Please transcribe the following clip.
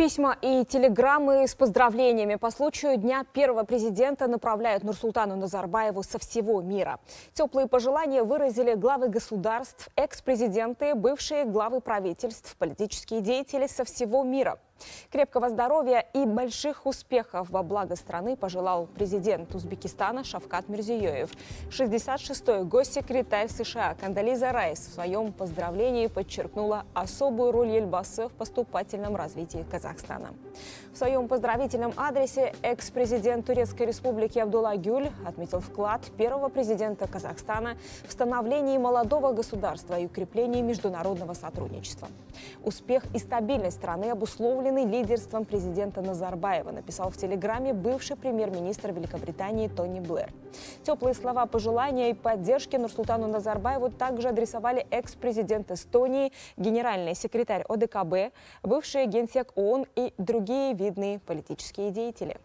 Письма и телеграммы с поздравлениями по случаю Дня первого президента направляют Нурсултану Назарбаеву со всего мира. Теплые пожелания выразили главы государств, экс-президенты, бывшие главы правительств, политические деятели со всего мира. Крепкого здоровья и больших успехов во благо страны пожелал президент Узбекистана Шавкат Мирзиёев. 66-й госсекретарь США Кандализа Райс в своем поздравлении подчеркнула особую роль Ельбасы в поступательном развитии Казахстана. В своем поздравительном адресе экс-президент Турецкой республики Абдулла Гюль отметил вклад первого президента Казахстана в становлении молодого государства и укреплении международного сотрудничества. Успех и стабильность страны обусловлены лидерством президента Назарбаева, написал в телеграмме бывший премьер-министр Великобритании Тони Блэр. Теплые слова пожелания и поддержки Нурсултану Назарбаеву также адресовали экс-президент Эстонии, генеральный секретарь ОДКБ, бывший генсек ООН и другие видные политические деятели.